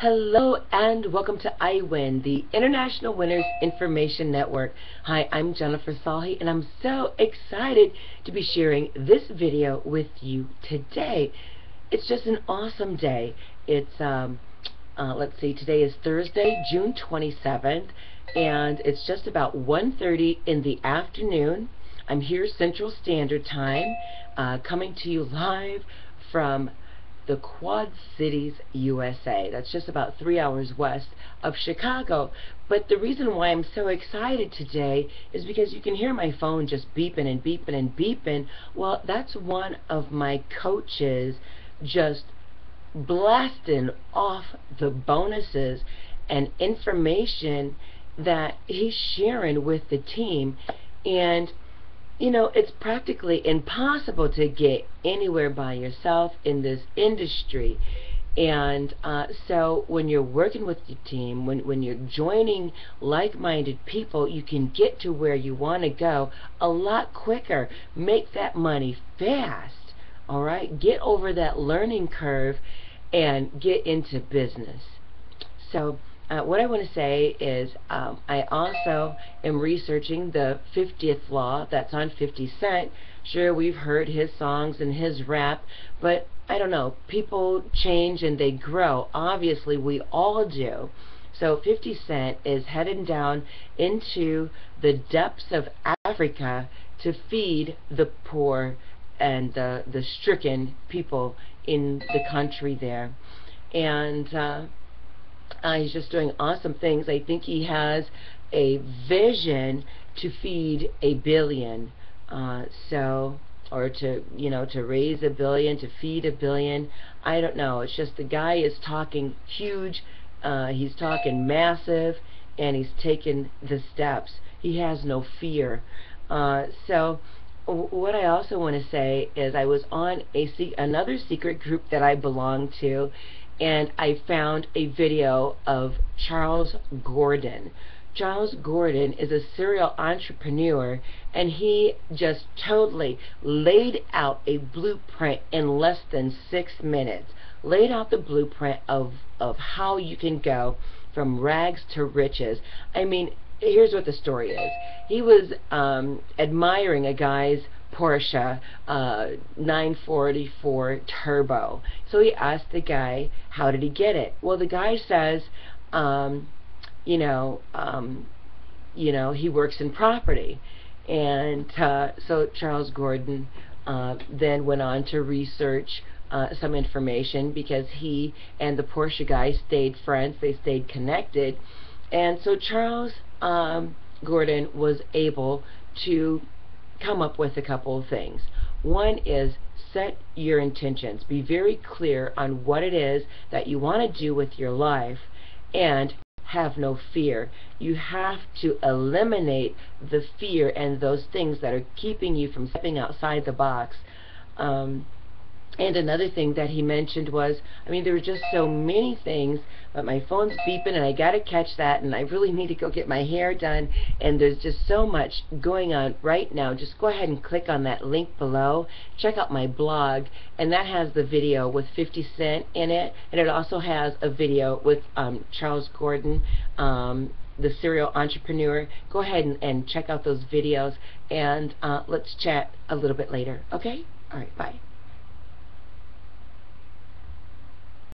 Hello and welcome to iWin, the International Winners Information Network. Hi, I'm Jennifer Salhi and I'm so excited to be sharing this video with you today. It's just an awesome day. It's, um, uh, let's see, today is Thursday, June 27th, and it's just about 1.30 in the afternoon. I'm here Central Standard Time, uh, coming to you live from the Quad Cities, USA. That's just about three hours west of Chicago. But the reason why I'm so excited today is because you can hear my phone just beeping and beeping and beeping. Well, that's one of my coaches just blasting off the bonuses and information that he's sharing with the team. And you know, it's practically impossible to get anywhere by yourself in this industry. And uh, so when you're working with your team, when, when you're joining like-minded people, you can get to where you want to go a lot quicker. Make that money fast, all right? Get over that learning curve and get into business. So uh, what I want to say is um, I also am researching the 50th law that's on 50 Cent. Sure, we've heard his songs and his rap, but I don't know. People change and they grow. Obviously, we all do. So 50 Cent is heading down into the depths of Africa to feed the poor and the, the stricken people in the country there. And uh, uh, he's just doing awesome things. I think he has a vision to feed a billion. Uh, so, or to, you know, to raise a billion, to feed a billion. I don't know. It's just the guy is talking huge. Uh, he's talking massive, and he's taken the steps. He has no fear. Uh, so, what I also want to say is I was on a se another secret group that I belong to and I found a video of Charles Gordon. Charles Gordon is a serial entrepreneur and he just totally laid out a blueprint in less than six minutes. Laid out the blueprint of, of how you can go from rags to riches. I mean, here's what the story is. He was um, admiring a guy's Porsche uh, 944 Turbo. So he asked the guy, how did he get it? Well, the guy says, um, you know, um, you know, he works in property. And uh, so Charles Gordon uh, then went on to research uh, some information because he and the Porsche guy stayed friends, they stayed connected. And so Charles um, Gordon was able to come up with a couple of things. One is set your intentions. Be very clear on what it is that you want to do with your life and have no fear. You have to eliminate the fear and those things that are keeping you from stepping outside the box. Um, and another thing that he mentioned was, I mean, there were just so many things, but my phone's beeping and I got to catch that and I really need to go get my hair done and there's just so much going on right now. Just go ahead and click on that link below. Check out my blog and that has the video with 50 Cent in it and it also has a video with um, Charles Gordon um, the serial entrepreneur. Go ahead and, and check out those videos and uh, let's chat a little bit later. Okay? All right, bye.